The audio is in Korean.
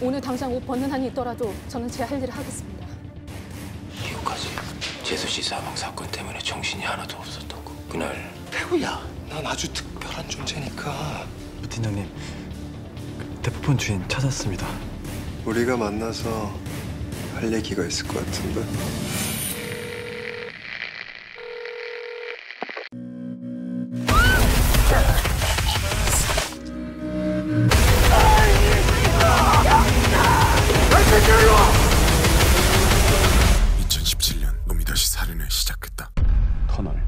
오늘 당장 옷 벗는 한이 있더라도 저는 제 할 일을 하겠습니다. 기억하지? 재수 씨 사망 사건 때문에 정신이 하나도 없었다고. 그날 태우야, 난 아주 특별한 존재니까. 부팀장님, 그 대포폰 주인 찾았습니다. 우리가 만나서 할 얘기가 있을 것 같은데. Connor.